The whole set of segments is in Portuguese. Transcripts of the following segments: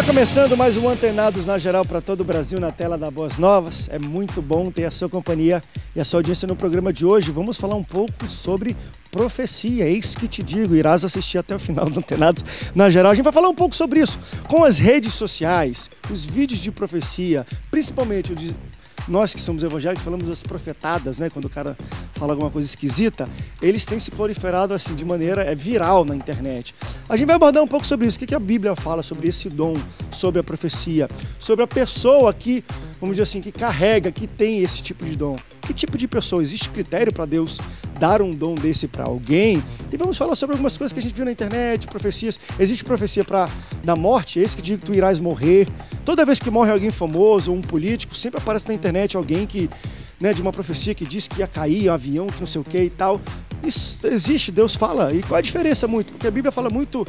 Está começando mais um Antenados na Geral para todo o Brasil na tela da Boas Novas. É muito bom ter a sua companhia e a sua audiência no programa de hoje. Vamos falar um pouco sobre profecia. Eis que te digo, irás assistir até o final do Antenados na Geral. A gente vai falar um pouco sobre isso com as redes sociais, os vídeos de profecia, principalmente nós que somos evangélicos falamos das profetadas, né? Quando o cara fala alguma coisa esquisita, eles têm se proliferado assim de maneira é viral na internet. A gente vai abordar um pouco sobre isso. O que a Bíblia fala sobre esse dom, sobre a profecia, sobre a pessoa que, vamos dizer assim, que carrega, que tem esse tipo de dom. Que tipo de pessoa? Existe critério para Deus dar um dom desse para alguém? E vamos falar sobre algumas coisas que a gente viu na internet, profecias. Existe profecia para da morte? É esse que diz que tu irás morrer. Toda vez que morre alguém famoso ou um político, sempre aparece na internet alguém que, né, de uma profecia que diz que ia cair um avião, que não sei o que e tal. Isso existe, Deus fala. E qual a diferença muito? Porque a Bíblia fala muito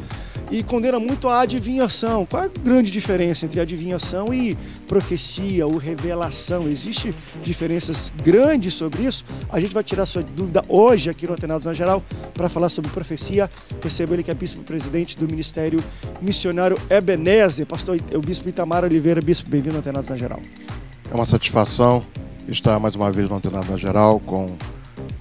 e condena muito a adivinhação. Qual é a grande diferença entre adivinhação e profecia ou revelação? Existe diferenças grandes sobre isso? A gente vai tirar sua dúvida hoje aqui no Atenados na Geral para falar sobre profecia. Recebo ele que é bispo-presidente do Ministério Missionário Ebenezer, pastor o bispo Itamar Oliveira. Bispo, bem-vindo ao Atenados na Geral. É uma satisfação estar mais uma vez no Atenados na Geral com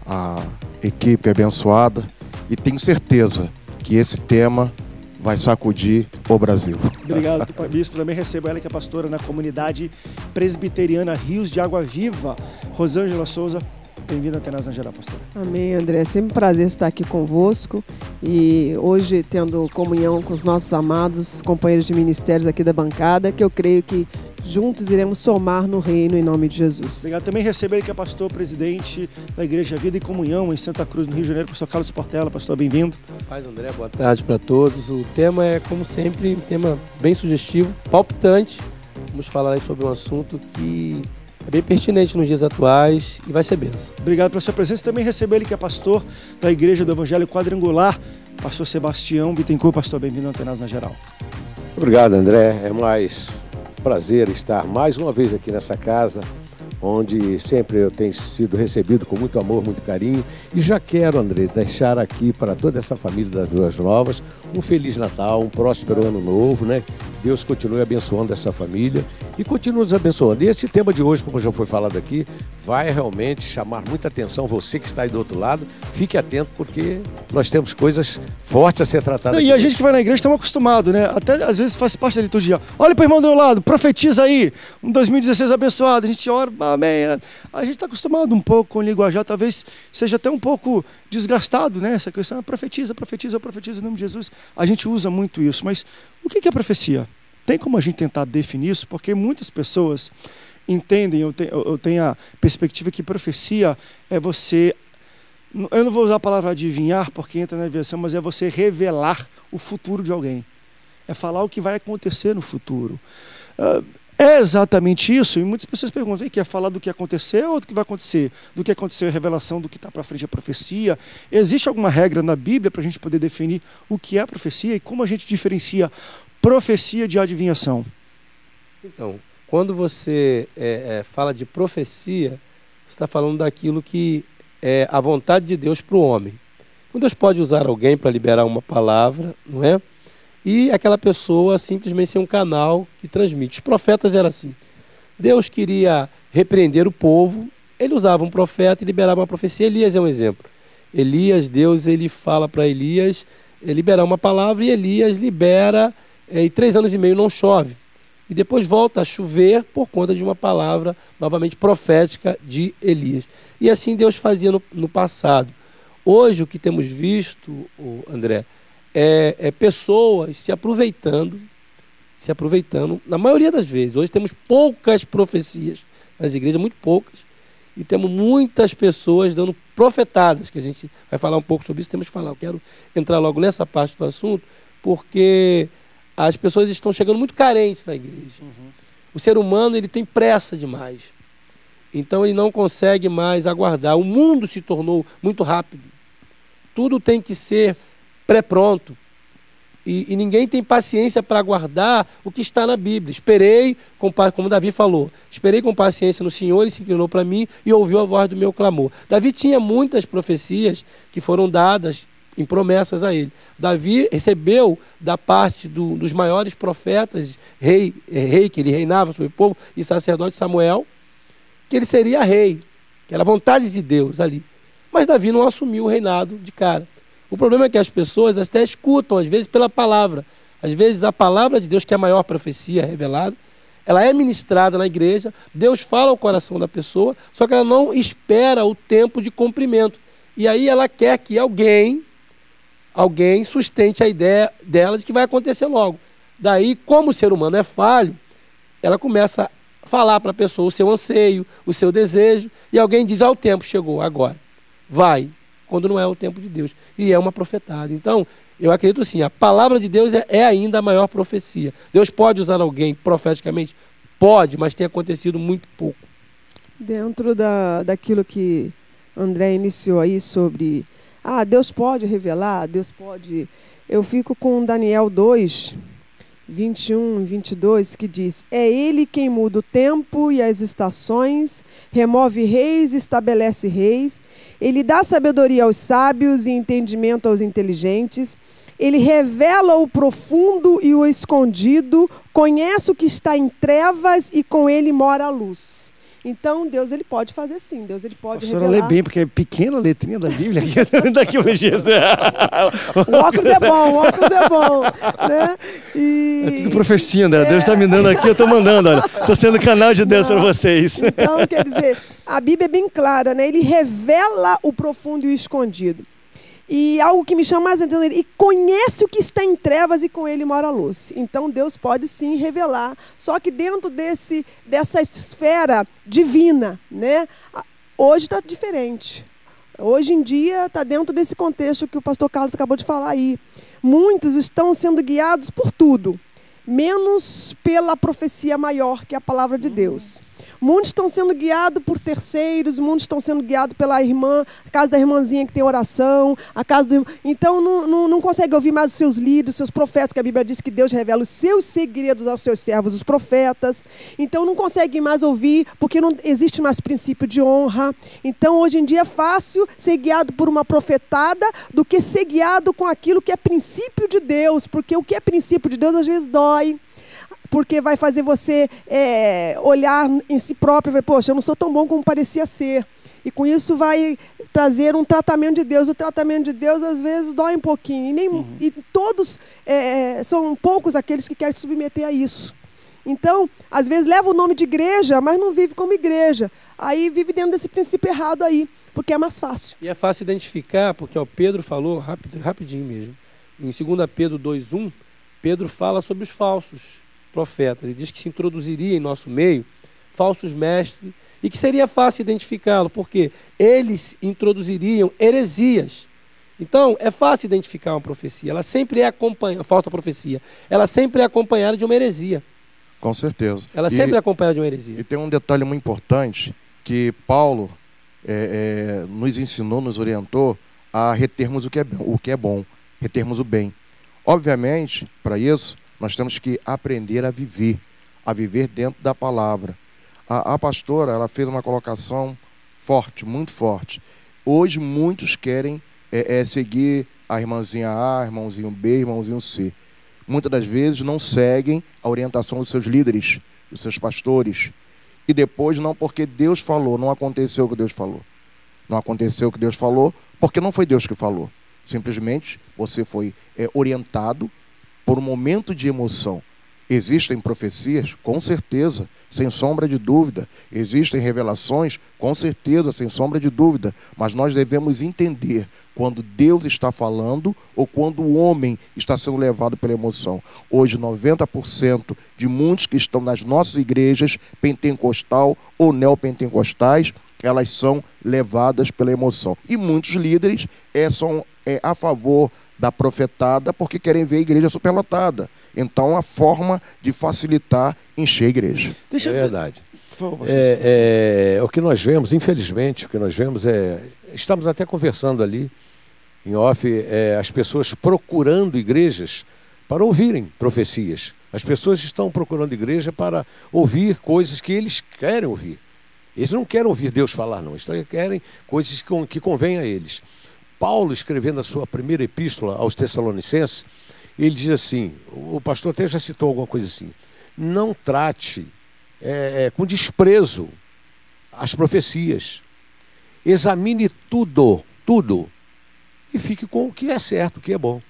a equipe abençoada e tenho certeza que esse tema vai sacudir o Brasil. Obrigado, Bispo. Também recebo ela que é pastora na comunidade presbiteriana Rios de Água Viva, Rosângela Souza. Bem-vinda a Tenaz na Geral, pastora. Amém, André. É sempre um prazer estar aqui convosco e hoje tendo comunhão com os nossos amados companheiros de ministérios aqui da bancada, que eu creio que juntos iremos somar no reino em nome de Jesus. Obrigado. Também recebo ele que é pastor presidente da Igreja Vida e Comunhão em Santa Cruz, no Rio de Janeiro, pastor Carlos Portela. Pastor, bem-vindo. Paz, André, boa tarde para todos. O tema é, como sempre, um tema bem sugestivo, palpitante. Vamos falar aí sobre um assunto que é bem pertinente nos dias atuais e vai ser benção. Obrigado pela sua presença. Também recebo ele que é pastor da Igreja do Evangelho Quadrangular, pastor Sebastião Bittencourt. Pastor, bem-vindo ao Antenas na Geral. Obrigado, André. É mais prazer estar mais uma vez aqui nessa casa, onde sempre eu tenho sido recebido com muito amor, muito carinho. E já quero, André, deixar aqui para toda essa família das Duas Novas um Feliz Natal, um próspero Ano Novo, né? Deus continue abençoando essa família e continue nos abençoando. E esse tema de hoje, como já foi falado aqui, vai realmente chamar muita atenção. Você que está aí do outro lado, fique atento, porque nós temos coisas fortes a ser tratadas. e a gente que vai na igreja estamos acostumados, né? Até às vezes faz parte da liturgia. Olha para o irmão do lado, profetiza aí, um 2016 abençoado. A gente ora, amém. A gente está acostumado um pouco com o linguajar, talvez seja até um pouco desgastado, né? Essa questão, ah, profetiza, profetiza, profetiza em nome de Jesus. A gente usa muito isso, mas o que é profecia? Tem como a gente tentar definir isso? Porque muitas pessoas entendem, eu tenho, eu tenho a perspectiva que profecia é você. Eu não vou usar a palavra adivinhar, porque entra na aviação, mas é você revelar o futuro de alguém. É falar o que vai acontecer no futuro. Ah, é exatamente isso, e muitas pessoas perguntam: quer falar do que aconteceu ou do que vai acontecer? Do que aconteceu a revelação, do que está para frente a profecia? Existe alguma regra na Bíblia para a gente poder definir o que é profecia e como a gente diferencia profecia de adivinhação? Então, quando você é, é, fala de profecia, você está falando daquilo que é a vontade de Deus para o homem. Então, Deus pode usar alguém para liberar uma palavra, não é? E aquela pessoa simplesmente ser um canal que transmite. Os profetas eram assim. Deus queria repreender o povo, ele usava um profeta e liberava uma profecia. Elias é um exemplo. Elias, Deus, ele fala para Elias liberar uma palavra e Elias libera é, e três anos e meio não chove. E depois volta a chover por conta de uma palavra novamente profética de Elias. E assim Deus fazia no, no passado. Hoje o que temos visto, André, é, é pessoas se aproveitando, se aproveitando, na maioria das vezes. Hoje temos poucas profecias nas igrejas, muito poucas, e temos muitas pessoas dando profetadas, que a gente vai falar um pouco sobre isso, temos que falar. Eu quero entrar logo nessa parte do assunto, porque as pessoas estão chegando muito carentes na igreja. Uhum. O ser humano ele tem pressa demais. Então ele não consegue mais aguardar. O mundo se tornou muito rápido. Tudo tem que ser pré-pronto. E, e, ninguém tem paciência para aguardar o que está na Bíblia. Esperei, com, como Davi falou, esperei com paciência no Senhor, ele se inclinou para mim e ouviu a voz do meu clamor. Davi tinha muitas profecias que foram dadas em promessas a ele. Davi recebeu da parte do, dos maiores profetas, rei, rei que ele reinava sobre o povo, e sacerdote Samuel, que ele seria rei, que era a vontade de Deus ali. Mas Davi não assumiu o reinado de cara. O problema é que as pessoas até escutam, às vezes, pela palavra. Às vezes, a palavra de Deus, que é a maior profecia revelada, ela é ministrada na igreja, Deus fala ao coração da pessoa, só que ela não espera o tempo de cumprimento. E aí ela quer que alguém, alguém sustente a ideia dela de que vai acontecer logo. Daí, como o ser humano é falho, ela começa a falar para a pessoa o seu anseio, o seu desejo, e alguém diz: ah, o tempo chegou, agora. Vai, quando não é o tempo de Deus. E é uma profetada. Então, eu acredito sim, a palavra de Deus é, é ainda a maior profecia. Deus pode usar alguém profeticamente? Pode, mas tem acontecido muito pouco. Dentro da, daquilo que André iniciou aí sobre ah, Deus pode revelar, Deus pode. Eu fico com Daniel 2, 21 e 22, que diz: É Ele quem muda o tempo e as estações, remove reis, estabelece reis. Ele dá sabedoria aos sábios e entendimento aos inteligentes. Ele revela o profundo e o escondido, conhece o que está em trevas e com ele mora a luz. Então, Deus ele pode fazer sim, Deus ele pode A senhora revelar. lê bem, porque é pequena a letrinha da Bíblia. Daqui um dia. O óculos é bom, o óculos é bom. Né? E... É tudo profecia, André. Deus está me dando aqui, eu estou mandando. Estou sendo canal de Deus para vocês. Então, quer dizer, a Bíblia é bem clara, né? Ele revela o profundo e o escondido. E algo que me chama mais a atenção, ele conhece o que está em trevas e com ele mora a luz. Então Deus pode sim revelar, só que dentro desse, dessa esfera divina, né? Hoje está diferente. Hoje em dia está dentro desse contexto que o pastor Carlos acabou de falar aí. Muitos estão sendo guiados por tudo, menos pela profecia maior, que é a palavra de Deus. Muitos estão sendo guiados por terceiros, muitos estão sendo guiados pela irmã, a casa da irmãzinha que tem oração, a casa do Então não, não, não consegue ouvir mais os seus líderes, os seus profetas, que a Bíblia diz que Deus revela os seus segredos aos seus servos, os profetas. Então não consegue mais ouvir, porque não existe mais princípio de honra. Então hoje em dia é fácil ser guiado por uma profetada do que ser guiado com aquilo que é princípio de Deus, porque o que é princípio de Deus às vezes dói porque vai fazer você é, olhar em si próprio e ver, poxa, eu não sou tão bom como parecia ser. E com isso vai trazer um tratamento de Deus. O tratamento de Deus às vezes dói um pouquinho. E, nem, uhum. e todos é, são poucos aqueles que querem se submeter a isso. Então, às vezes leva o nome de igreja, mas não vive como igreja. Aí vive dentro desse princípio errado aí, porque é mais fácil. E é fácil identificar, porque o Pedro falou, rápido, rapidinho mesmo, em 2 Pedro 2,1, Pedro fala sobre os falsos profetas. Ele diz que se introduziria em nosso meio falsos mestres e que seria fácil identificá-lo, porque eles introduziriam heresias. Então, é fácil identificar uma profecia. Ela sempre é acompanhada, falsa profecia. Ela sempre é acompanhada de uma heresia. Com certeza. Ela e, sempre é acompanhada de uma heresia. E tem um detalhe muito importante que Paulo é, é, nos ensinou, nos orientou a retermos o que é, o que é bom, retermos o bem. Obviamente, para isso, nós temos que aprender a viver, a viver dentro da palavra. A, a pastora ela fez uma colocação forte, muito forte. Hoje muitos querem é, é, seguir a irmãzinha A, irmãozinho B, irmãozinho C. Muitas das vezes não seguem a orientação dos seus líderes, dos seus pastores. E depois, não porque Deus falou, não aconteceu o que Deus falou. Não aconteceu o que Deus falou, porque não foi Deus que falou. Simplesmente você foi é, orientado por um momento de emoção. Existem profecias? Com certeza, sem sombra de dúvida. Existem revelações? Com certeza, sem sombra de dúvida. Mas nós devemos entender quando Deus está falando ou quando o homem está sendo levado pela emoção. Hoje, 90% de muitos que estão nas nossas igrejas, pentecostal ou neopentecostais, elas são levadas pela emoção. E muitos líderes é, são é, a favor da profetada porque querem ver a igreja superlotada. Então, a forma de facilitar encher a igreja. Deixa é verdade. É, é, o que nós vemos, infelizmente, o que nós vemos é. Estamos até conversando ali, em off, é, as pessoas procurando igrejas para ouvirem profecias. As pessoas estão procurando igreja para ouvir coisas que eles querem ouvir. Eles não querem ouvir Deus falar, não. Eles querem coisas que convêm a eles. Paulo, escrevendo a sua primeira epístola aos Tessalonicenses, ele diz assim: o pastor até já citou alguma coisa assim. Não trate é, é, com desprezo as profecias. Examine tudo, tudo, e fique com o que é certo, o que é bom.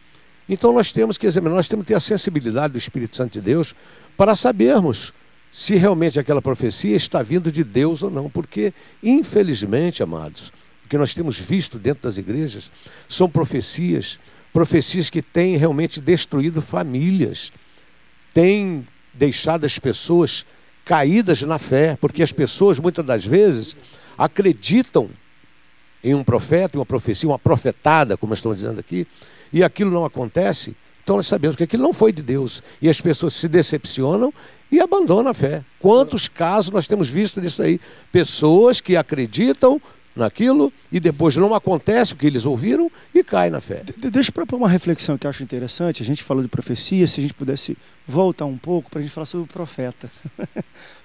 Então nós temos que examinar, nós temos que ter a sensibilidade do Espírito Santo de Deus para sabermos se realmente aquela profecia está vindo de Deus ou não, porque infelizmente, amados, que nós temos visto dentro das igrejas são profecias, profecias que têm realmente destruído famílias, têm deixado as pessoas caídas na fé, porque as pessoas muitas das vezes acreditam em um profeta, em uma profecia, uma profetada, como estão dizendo aqui, e aquilo não acontece, então nós sabemos que aquilo não foi de Deus. E as pessoas se decepcionam e abandonam a fé. Quantos casos nós temos visto disso aí? Pessoas que acreditam naquilo e depois não acontece o que eles ouviram e cai na fé. De deixa eu uma reflexão que eu acho interessante. A gente falou de profecia, se a gente pudesse voltar um pouco para a gente falar sobre o profeta.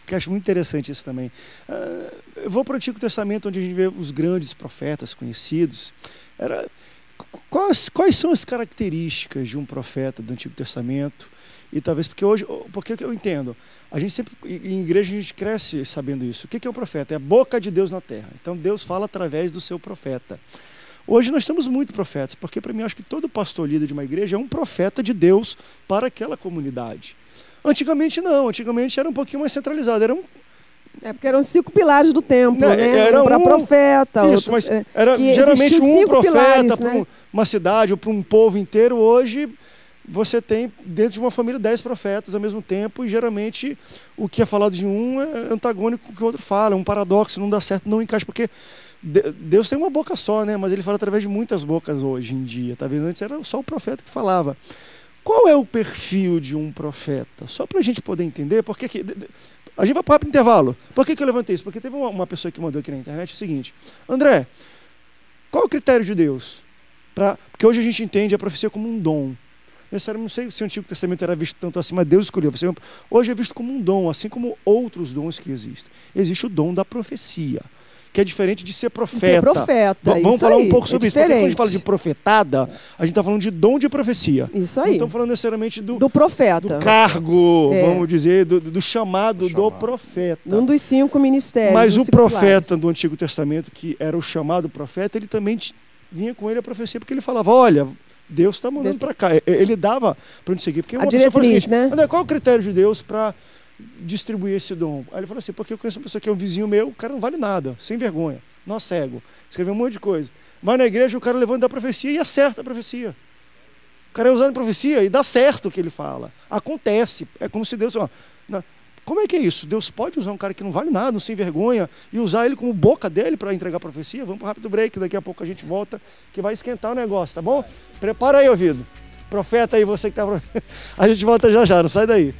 Eu acho muito interessante isso também. Uh, eu vou para o Antigo Testamento, onde a gente vê os grandes profetas conhecidos. Era, quais, quais são as características de um profeta do Antigo Testamento? E talvez porque hoje, porque eu entendo, a gente sempre, em igreja, a gente cresce sabendo isso. O que é o profeta? É a boca de Deus na terra. Então Deus fala através do seu profeta. Hoje nós temos muito profetas, porque para mim acho que todo pastor líder de uma igreja é um profeta de Deus para aquela comunidade. Antigamente não, antigamente era um pouquinho mais centralizado, era um é porque eram cinco pilares do templo, né? né? Era um para profeta. Isso, outro, mas é, era geralmente um profeta para né? uma cidade ou para um povo inteiro. Hoje você tem dentro de uma família dez profetas ao mesmo tempo e geralmente o que é falado de um é antagônico com o que o outro fala, é um paradoxo, não dá certo, não encaixa, porque Deus tem uma boca só, né? Mas ele fala através de muitas bocas hoje em dia, tá vendo? Antes era só o profeta que falava. Qual é o perfil de um profeta? Só para a gente poder entender, porque que, a gente vai para o intervalo. Por que, que eu levantei isso? Porque teve uma, pessoa que mandou aqui na internet o seguinte: André, qual é o critério de Deus? Pra, porque hoje a gente entende a profecia como um dom. Eu não sei se o Antigo Testamento era visto tanto assim, mas Deus escolheu. Hoje é visto como um dom, assim como outros dons que existem. Existe o dom da profecia, que é diferente de ser profeta. Ser profeta. Vamos falar aí, um pouco sobre é isso. Porque quando a gente fala de profetada, a gente está falando de dom de profecia. Isso aí. Não estamos falando necessariamente do, do profeta. Do cargo, é. vamos dizer, do, do chamado, chamado, do profeta. Um dos cinco ministérios. Mas o profeta do Antigo Testamento, que era o chamado profeta, ele também vinha com ele a profecia, porque ele falava: olha Deus está mandando para cá. Ele dava para onde seguir. Porque a diretriz, assim, né? Qual é o critério de Deus para distribuir esse dom? Aí ele falou assim, porque eu conheço uma pessoa que é um vizinho meu, o cara não vale nada, sem vergonha, nó cego, escreveu um monte de coisa. Vai na igreja, o cara levanta a profecia e acerta a profecia. O cara é usando a profecia e dá certo o que ele fala. Acontece. É como se Deus... Ó, como é que é isso? Deus pode usar um cara que não vale nada, não sem vergonha, e usar ele como boca dele para entregar a profecia? Vamos para rápido break, daqui a pouco a gente volta, que vai esquentar o negócio, tá bom? Prepara aí, ouvido. Profeta aí, você que está. A gente volta já já, não sai daí.